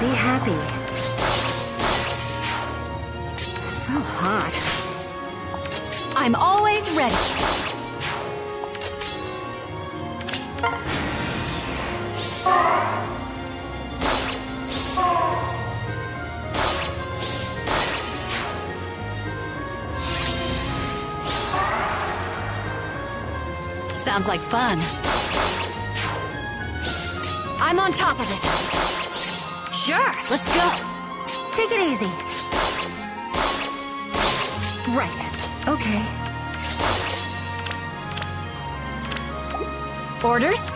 Be happy. So hot. I'm always ready. Sounds like fun. I'm on top of it. Sure, let's go. Take it easy. Right. Okay. Orders?